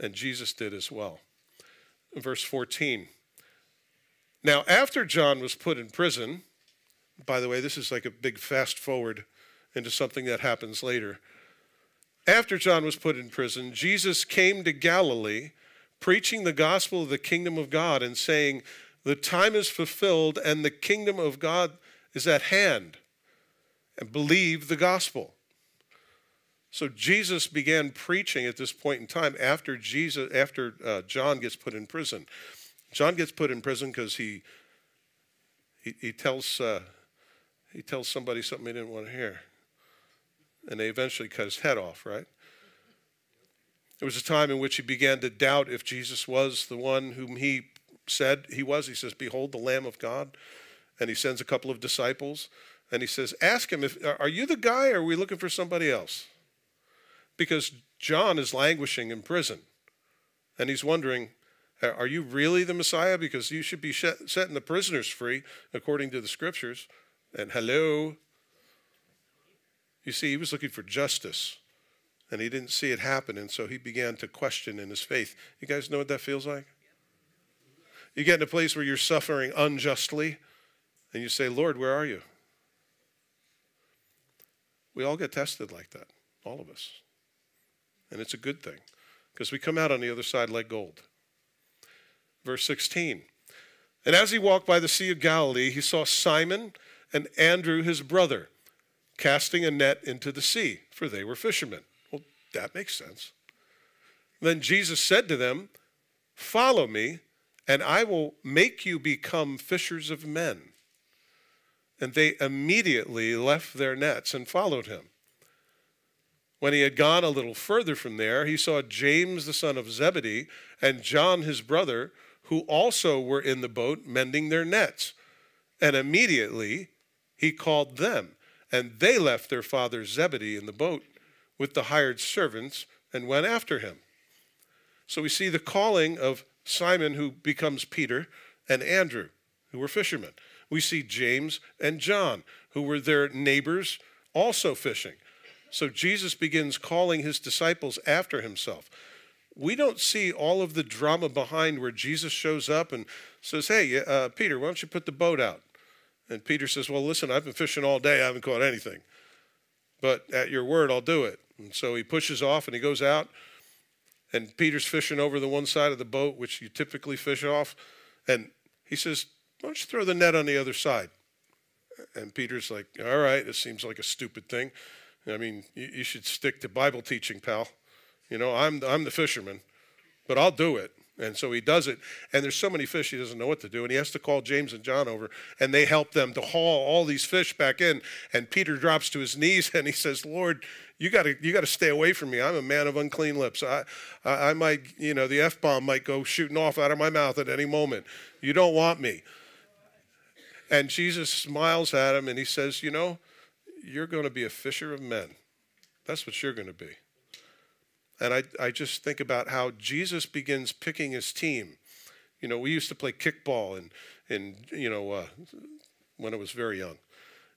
And Jesus did as well. Verse 14. Now, after John was put in prison, by the way, this is like a big fast forward into something that happens later. After John was put in prison, Jesus came to Galilee preaching the gospel of the kingdom of God and saying, The time is fulfilled and the kingdom of God is at hand and believe the gospel. So Jesus began preaching at this point in time after Jesus, after uh, John gets put in prison. John gets put in prison because he, he, he tells uh, he tells somebody something he didn't want to hear, and they eventually cut his head off, right? There was a time in which he began to doubt if Jesus was the one whom he said he was. He says, Behold the Lamb of God. And he sends a couple of disciples and he says, Ask him, if, Are you the guy or are we looking for somebody else? Because John is languishing in prison and he's wondering, Are you really the Messiah? Because you should be setting the prisoners free according to the scriptures. And hello. You see, he was looking for justice and he didn't see it happen. And so he began to question in his faith. You guys know what that feels like? You get in a place where you're suffering unjustly and you say, Lord, where are you? We all get tested like that, all of us. And it's a good thing because we come out on the other side like gold. Verse 16 And as he walked by the Sea of Galilee, he saw Simon and Andrew, his brother, casting a net into the sea, for they were fishermen. Well, that makes sense. Then Jesus said to them, Follow me, and I will make you become fishers of men. And they immediately left their nets and followed him. When he had gone a little further from there, he saw James the son of Zebedee and John his brother, who also were in the boat mending their nets. And immediately he called them, and they left their father Zebedee in the boat with the hired servants and went after him. So we see the calling of Simon, who becomes Peter, and Andrew, who were fishermen. We see James and John, who were their neighbors, also fishing. So Jesus begins calling his disciples after himself. We don't see all of the drama behind where Jesus shows up and says, Hey, uh, Peter, why don't you put the boat out? And Peter says, Well, listen, I've been fishing all day, I haven't caught anything. But at your word, I'll do it. And so he pushes off and he goes out and Peter's fishing over the one side of the boat, which you typically fish off. And he says, Why don't you throw the net on the other side? And Peter's like, All right, this seems like a stupid thing. I mean, you, you should stick to Bible teaching, pal. You know, I'm, I'm the fisherman, but I'll do it. And so he does it. And there's so many fish he doesn't know what to do. And he has to call James and John over, and they help them to haul all these fish back in. And Peter drops to his knees and he says, Lord, you got to you got to stay away from me. I'm a man of unclean lips. I, I, I might, you know, the f bomb might go shooting off out of my mouth at any moment. You don't want me. And Jesus smiles at him and he says, you know, you're going to be a fisher of men. That's what you're going to be. And I, I just think about how Jesus begins picking his team. You know, we used to play kickball and, and you know, uh, when I was very young.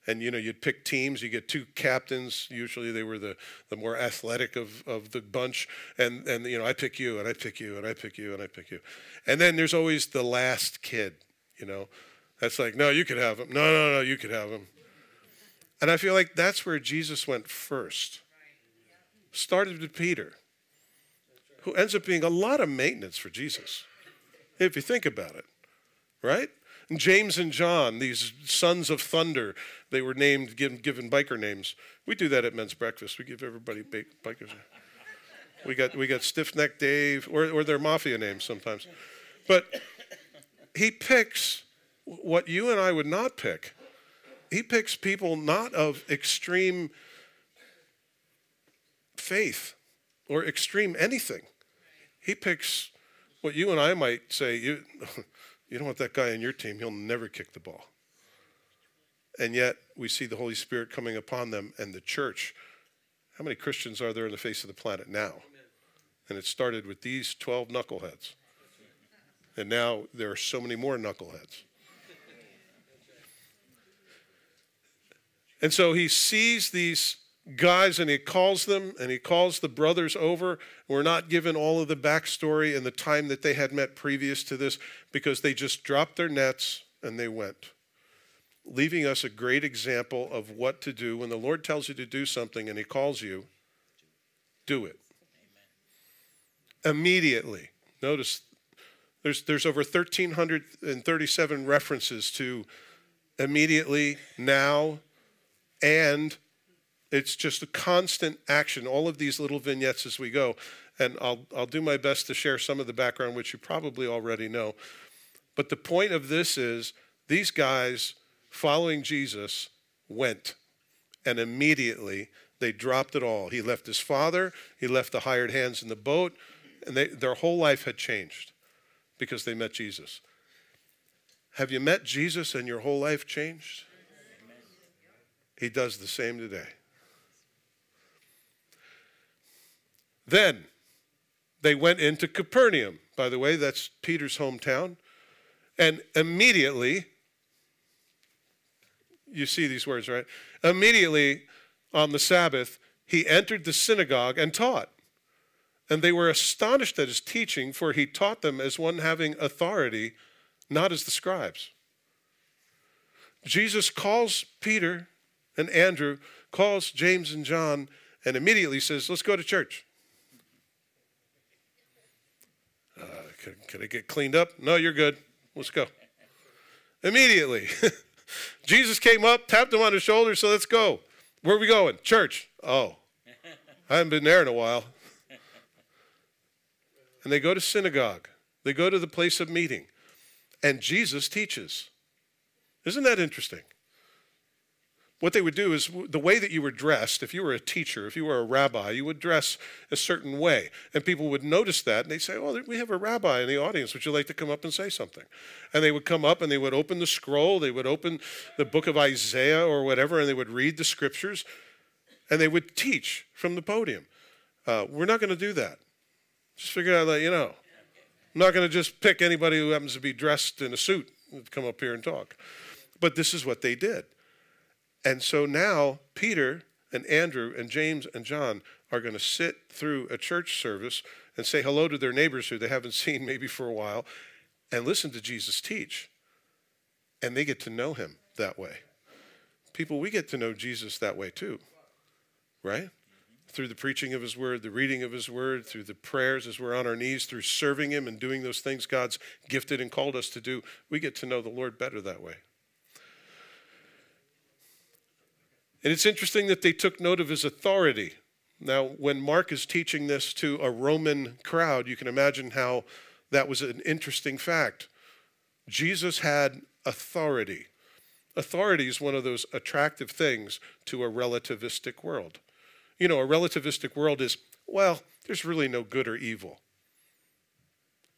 And you know you'd pick teams you get two captains. Usually they were the, the more athletic of, of the bunch. And and you know i pick you and i pick you and i pick you and i pick you. And then there's always the last kid you know. That's like no you could have him. No no no you could have him. And i feel like that's where jesus went first. Started with peter who ends up being a lot of maintenance for jesus if you think about it right and James and John, these sons of thunder, they were named, given, given biker names. We do that at men's breakfast. We give everybody bikers. We got, we got Stiff Neck Dave, or, or their mafia names sometimes. But he picks what you and I would not pick. He picks people not of extreme faith or extreme anything. He picks what you and I might say, you, you don't want that guy on your team, he'll never kick the ball. And yet, we see the Holy Spirit coming upon them and the church. How many Christians are there in the face of the planet now? And it started with these 12 knuckleheads. And now there are so many more knuckleheads. And so he sees these guys and he calls them and he calls the brothers over. We're not given all of the backstory and the time that they had met previous to this because they just dropped their nets and they went, leaving us a great example of what to do when the Lord tells you to do something and he calls you, do it. Immediately. Notice there's, there's over 1,337 references to immediately, now, and it's just a constant action, all of these little vignettes as we go. And I'll, I'll do my best to share some of the background, which you probably already know. But the point of this is these guys following Jesus went, and immediately They dropped it all. He left his father, he left the hired hands in the boat, and they, their whole life had changed because they met Jesus. Have you met Jesus and your whole life changed? He does the same today. Then they went into Capernaum. By the way, that's Peter's hometown. And immediately, you see these words, right? Immediately on the Sabbath, he entered the synagogue and taught. And they were astonished at his teaching, for he taught them as one having authority, not as the scribes. Jesus calls Peter and Andrew, calls James and John, and immediately says, Let's go to church. Uh, can, can I get cleaned up? No, you're good. Let's go. Immediately. Jesus came up, tapped him on the shoulder, so let's go. Where are we going? Church. Oh, I haven't been there in a while. And they go to synagogue. They go to the place of meeting. And Jesus teaches. Isn't that interesting? What they would do is the way that you were dressed, if you were a teacher, if you were a rabbi, you would dress a certain way. And people would notice that and they'd say, Oh, we have a rabbi in the audience. Would you like to come up and say something? And they would come up and they would open the scroll, they would open the book of Isaiah or whatever, and they would read the scriptures and they would teach from the podium. Uh, we're not going to do that. Just figure out that, you know. I'm not going to just pick anybody who happens to be dressed in a suit and come up here and talk. But this is what they did. And so now Peter and Andrew and James and John are going to sit through a church service and say hello to their neighbors who they haven't seen maybe for a while and listen to Jesus teach. And they get to know him that way. People, we get to know Jesus that way too, right? Through the preaching of his word, the reading of his word, through the prayers as we're on our knees, through serving him and doing those things God's gifted and called us to do, we get to know the Lord better that way. And it's interesting that they took note of his authority. Now, when Mark is teaching this to a Roman crowd, you can imagine how that was an interesting fact. Jesus had authority. Authority is one of those attractive things to a relativistic world. You know, a relativistic world is, well, there's really no good or evil.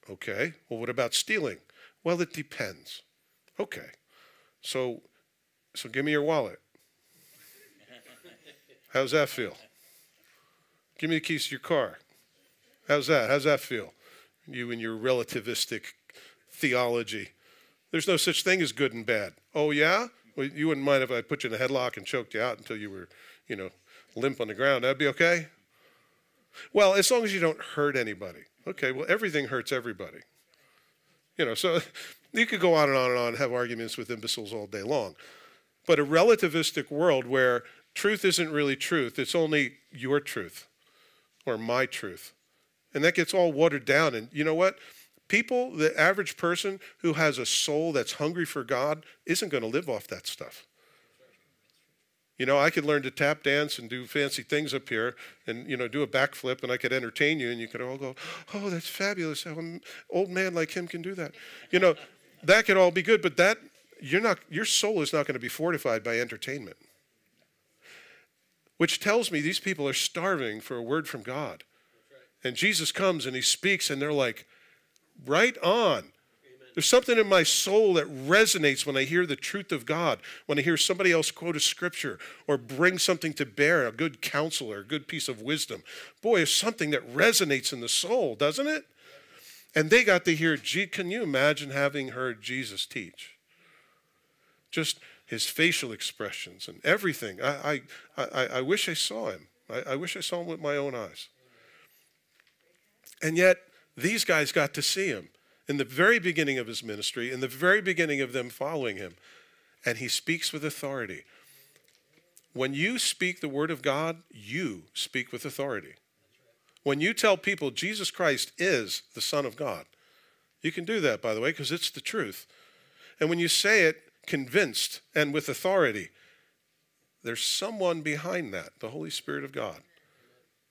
Okay, well, what about stealing? Well, it depends. Okay, so, so give me your wallet. How's that feel? Give me the keys to your car. How's that? How's that feel? You and your relativistic theology. There's no such thing as good and bad. Oh, yeah? Well, you wouldn't mind if I put you in a headlock and choked you out until you were, you know, limp on the ground. That'd be okay? Well, as long as you don't hurt anybody. Okay, well, everything hurts everybody. You know, so you could go on and on and on and have arguments with imbeciles all day long. But a relativistic world where truth isn't really truth, it's only your truth or my truth. And that gets all watered down. And you know what? People, the average person who has a soul that's hungry for God, isn't going to live off that stuff. You know, I could learn to tap dance and do fancy things up here and, you know, do a backflip and I could entertain you and you could all go, oh, that's fabulous. How an old man like him can do that. You know, that could all be good, but that, you're not, your soul is not going to be fortified by entertainment which tells me these people are starving for a word from God. And Jesus comes and he speaks, and they're like, right on. Amen. There's something in my soul that resonates when I hear the truth of God, when I hear somebody else quote a scripture or bring something to bear, a good counsel or a good piece of wisdom. Boy, it's something that resonates in the soul, doesn't it? And they got to hear, gee, can you imagine having heard Jesus teach? Just his facial expressions and everything. I, I, I, I wish I saw him. I, I wish I saw him with my own eyes. And yet, these guys got to see him in the very beginning of his ministry, in the very beginning of them following him. And he speaks with authority. When you speak the word of God, you speak with authority. When you tell people Jesus Christ is the Son of God, you can do that, by the way, because it's the truth. And when you say it convinced and with authority. There's someone behind that, the Holy Spirit of God,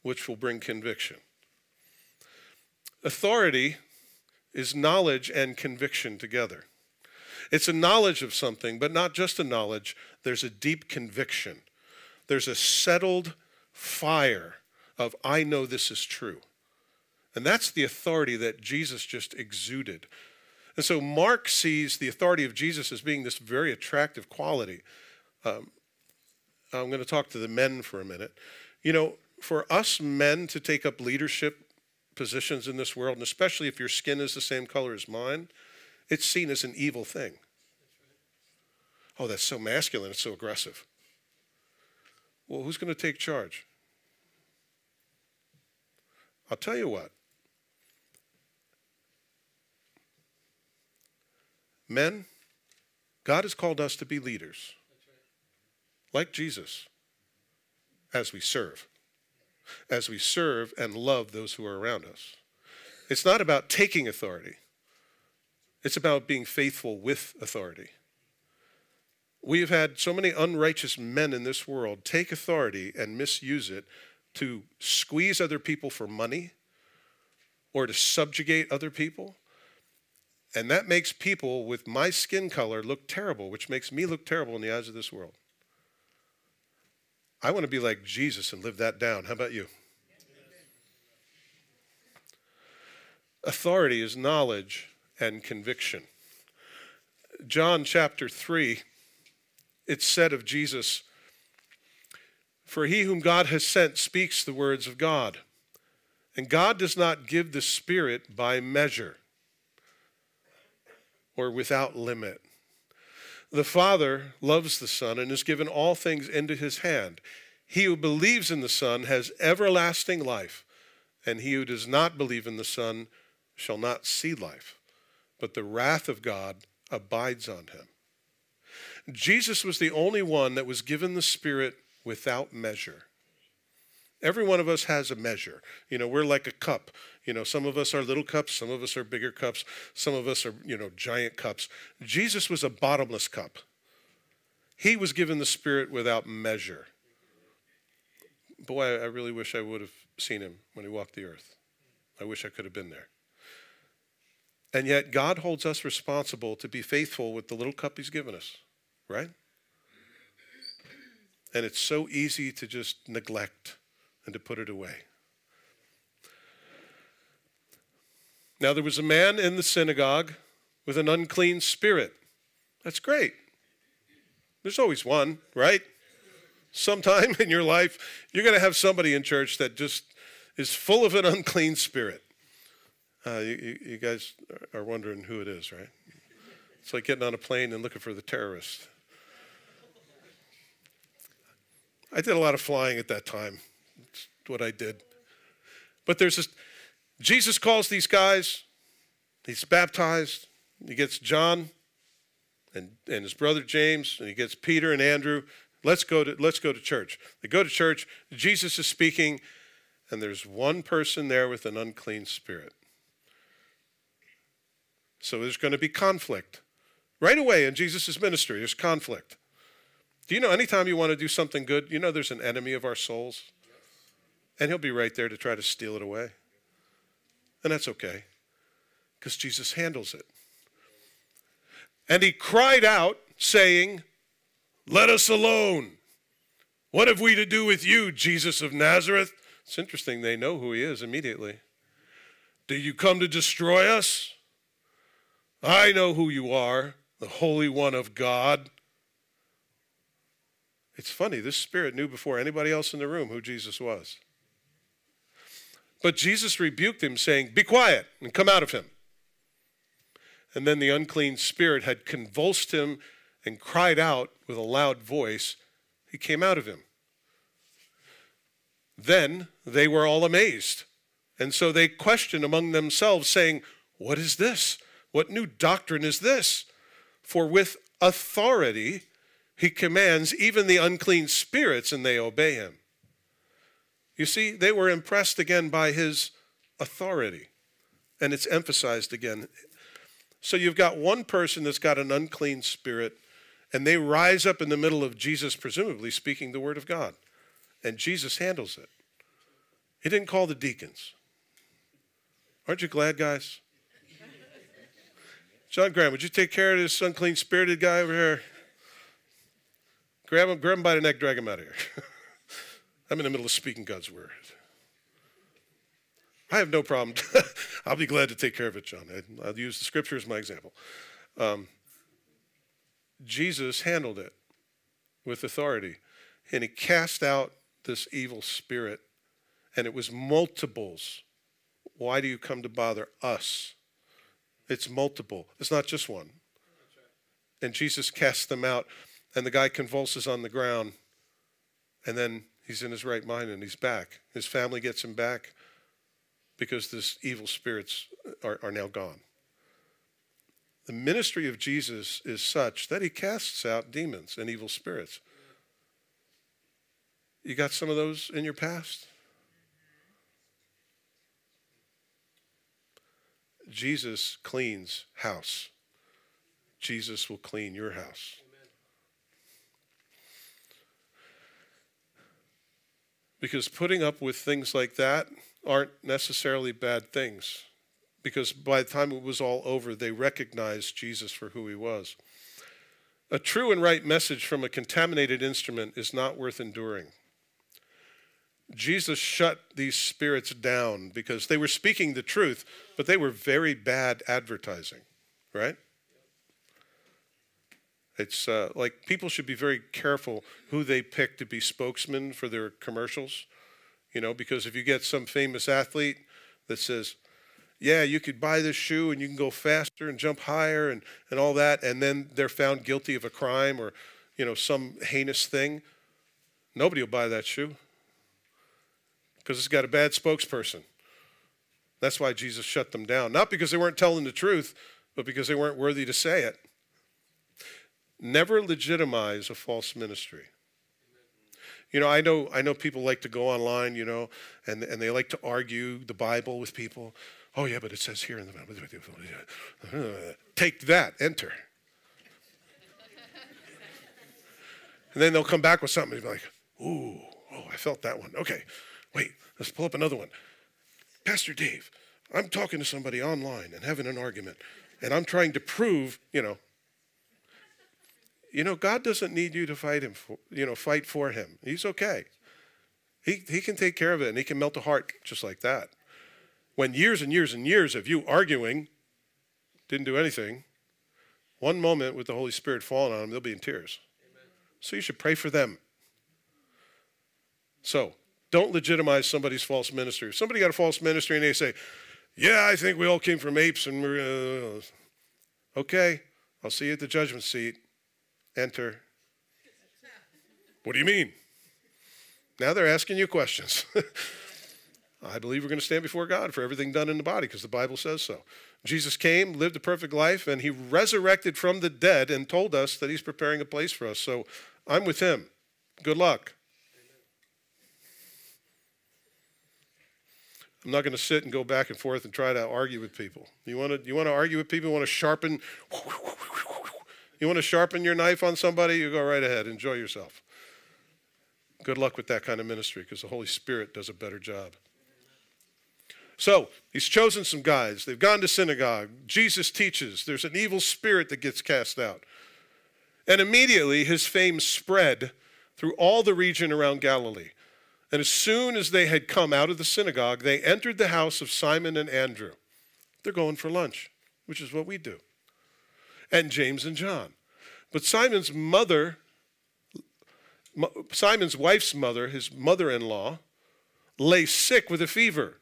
which will bring conviction. Authority is knowledge and conviction together. It's a knowledge of something, but not just a knowledge, there's a deep conviction. There's a settled fire of, I know this is true. And that's the authority that Jesus just exuded. And so Mark sees the authority of Jesus as being this very attractive quality. Um, I'm going to talk to the men for a minute. You know, for us men to take up leadership positions in this world, and especially if your skin is the same color as mine, it's seen as an evil thing. Oh, that's so masculine, it's so aggressive. Well, who's going to take charge? I'll tell you what. Men, God has called us to be leaders, like Jesus, as we serve, as we serve and love those who are around us. It's not about taking authority, it's about being faithful with authority. We have had so many unrighteous men in this world take authority and misuse it to squeeze other people for money or to subjugate other people. And that makes people with my skin color look terrible, which makes me look terrible in the eyes of this world. I want to be like Jesus and live that down. How about you? Authority is knowledge and conviction. John chapter 3, it's said of Jesus, For he whom God has sent speaks the words of God. And God does not give the Spirit by measure or without limit. The Father loves the Son and has given all things into his hand. He who believes in the Son has everlasting life, and he who does not believe in the Son shall not see life, but the wrath of God abides on him. Jesus was the only one that was given the Spirit without measure. Every one of us has a measure. You know, we're like a cup. You know, some of us are little cups, some of us are bigger cups, some of us are, you know, giant cups. Jesus was a bottomless cup. He was given the Spirit without measure. Boy, I really wish I would have seen him when he walked the earth. I wish I could have been there. And yet, God holds us responsible to be faithful with the little cup He's given us, right? And it's so easy to just neglect and to put it away. Now, there was a man in the synagogue with an unclean spirit. That's great. There's always one, right? Sometime in your life, you're going to have somebody in church that just is full of an unclean spirit. Uh, you, you, guys are wondering who it is, right? It's like getting on a plane and looking for the terrorist. I did a lot of flying at that time what I did. But there's this, Jesus calls these guys, he's baptized, he gets John and, and his brother James, and he gets Peter and Andrew. Let's go to let's go to church. They go to church, Jesus is speaking, and there's one person there with an unclean spirit. So there's going to be conflict. Right away in Jesus' ministry, there's conflict. Do you know anytime you want to do something good, you know there's an enemy of our souls? And he'll be right there to try to steal it away. And that's okay, because Jesus handles it. And he cried out, saying, Let us alone. What have we to do with you, Jesus of Nazareth? It's interesting, they know who he is immediately. Do you come to destroy us? I know who you are, the Holy One of God. It's funny, this spirit knew before anybody else in the room who Jesus was. But Jesus rebuked him, saying, Be quiet and come out of him. And then the unclean spirit had convulsed him and cried out with a loud voice. He came out of him. Then they were all amazed. And so they questioned among themselves, saying, What is this? What new doctrine is this? For with authority he commands even the unclean spirits, and they obey him. You see, they were impressed again by his authority, and it's emphasized again. So you've got one person that's got an unclean spirit, and they rise up in the middle of Jesus, presumably speaking the word of God, and Jesus handles it. He didn't call the deacons. Aren't you glad, guys? John Graham, would you take care of this unclean spirited guy over here? Grab him, grab him by the neck, drag him out of here. I'm in the middle of speaking God's word. I have no problem. I'll be glad to take care of it, John. I'll use the scripture as my example. Um, Jesus handled it with authority, and he cast out this evil spirit, and it was multiples. Why do you come to bother us? It's multiple, it's not just one. And Jesus casts them out, and the guy convulses on the ground, and then he's in his right mind and he's back. His family gets him back because this evil spirits are, are now gone. The ministry of Jesus is such that he casts out demons and evil spirits. You got some of those in your past? Jesus cleans house. Jesus will clean your house. Because putting up with things like that aren't necessarily bad things because by the time it was all over, they recognized Jesus for who he was. A true and right message from a contaminated instrument is not worth enduring. Jesus shut these spirits down because they were speaking the truth, but they were very bad advertising, right? It's uh, like people should be very careful who they pick to be spokesmen for their commercials, you know, because if you get some famous athlete that says, yeah, you could buy this shoe and you can go faster and jump higher and, and all that, and then they're found guilty of a crime or, you know, some heinous thing, nobody will buy that shoe because it's got a bad spokesperson. That's why Jesus shut them down. Not because they weren't telling the truth, but because they weren't worthy to say it. Never legitimize a false ministry. You know, I know I know people like to go online, you know, and, and they like to argue the Bible with people. Oh, yeah, but it says here in the Bible. take that, enter. and then they'll come back with something and be like, ooh, oh, I felt that one. Okay, wait, let's pull up another one. Pastor Dave, I'm talking to somebody online and having an argument, and I'm trying to prove, you know, you know, God doesn't need you to fight him, for, you know, fight for him. He's okay. He, he can take care of it and he can melt a heart just like that when years and years and years of you arguing didn't do anything, one moment with the Holy Spirit falling on them, they'll be in tears. Amen. So you should pray for them. So don't legitimize somebody's false ministry. If somebody got a false ministry and they say, Yeah, I think we all came from apes and we're. Uh, okay, I'll see you at the judgment seat. Enter. What do you mean? Now they're asking you questions. I believe we're going to stand before God for everything done in the body because the Bible says so. Jesus came, lived a perfect life, and he resurrected from the dead and told us that he's preparing a place for us. So I'm with him. Good luck. I'm not going to sit and go back and forth and try to argue with people. You want to you want to argue with people? You want to sharpen you want to sharpen your knife on somebody? You go right ahead. Enjoy yourself. Good luck with that kind of ministry because the Holy Spirit does a better job. So he's chosen some guys. They've gone to synagogue. Jesus teaches. There's an evil spirit that gets cast out. And immediately his fame spread through all the region around Galilee. And as soon as they had come out of the synagogue, they entered the house of Simon and Andrew. They're going for lunch, which is what we do. And James and John. But Simon's mother, Simon's wife's mother, his mother in law, lay sick with a fever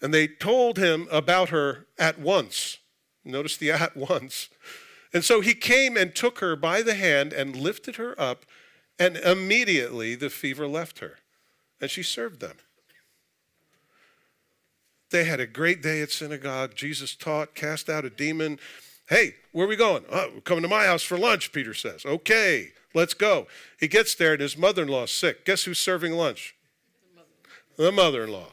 and they told him about her at once. Notice the at once. And so he came and took her by the hand and lifted her up, and immediately the fever left her, and she served them. They had a great day at synagogue. Jesus taught, cast out a demon. Hey, where are we going? Oh, we're coming to my house for lunch, Peter says. Okay, let's go. He gets there, and his mother in law's sick. Guess who's serving lunch? The mother in law.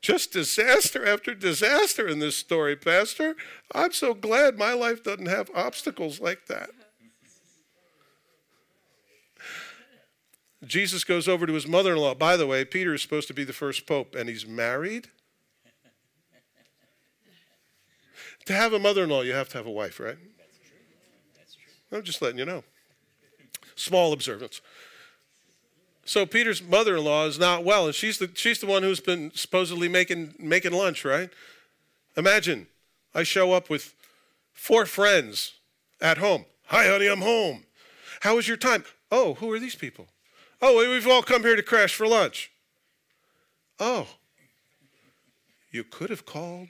Just disaster after disaster in this story, Pastor. I'm so glad my life doesn't have obstacles like that. Jesus goes over to his mother in law. By the way, Peter is supposed to be the first pope, and he's married. To have a mother in law, you have to have a wife, right? That's true. That's true. I'm just letting you know. Small observance. So Peter's mother-in-law is not well, and she's the she's the one who's been supposedly making making lunch, right? Imagine I show up with four friends at home. Hi, honey, I'm home. How was your time? Oh, who are these people? Oh, we've all come here to crash for lunch. Oh, you could have called.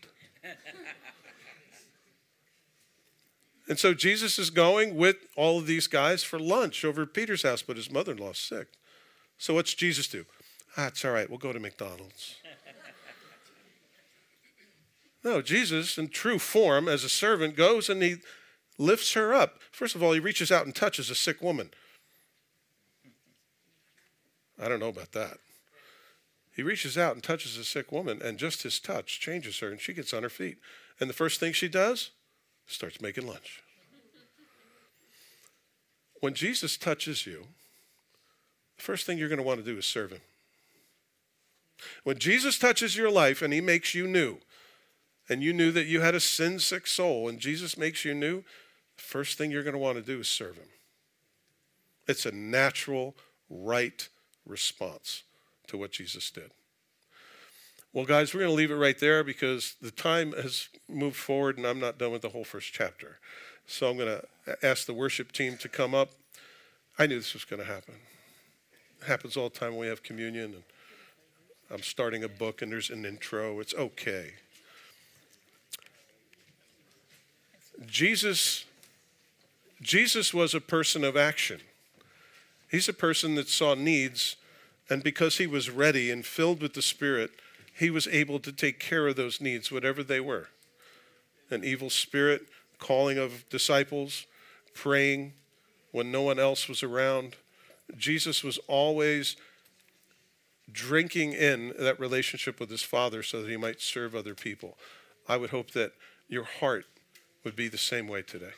And so Jesus is going with all of these guys for lunch over at Peter's house, but his mother in law's sick. So what's Jesus do? Ah, it's all right, we'll go to McDonald's. no, Jesus, in true form as a servant, goes and he lifts her up. First of all, he reaches out and touches a sick woman. I don't know about that. He reaches out and touches a sick woman, and just his touch changes her, and she gets on her feet. And the first thing she does, starts making lunch. When Jesus touches you, the first thing you're going to want to do is serve him. When Jesus touches your life and he makes you new, and you knew that you had a sin sick soul, and Jesus makes you new, the first thing you're going to want to do is serve him. It's a natural, right response to what Jesus did. Well, guys, we're going to leave it right there because the time has moved forward and I'm not done with the whole first chapter. So I'm going to ask the worship team to come up. I knew this was going to happen. It happens all the time when we have communion and I'm starting a book and there's an intro. It's okay. Jesus Jesus was a person of action. He's a person that saw needs and because he was ready and filled with the Spirit, he was able to take care of those needs, whatever they were. An evil spirit, calling of disciples, praying when no one else was around. Jesus was always drinking in that relationship with his Father so that he might serve other people. I would hope that your heart would be the same way today.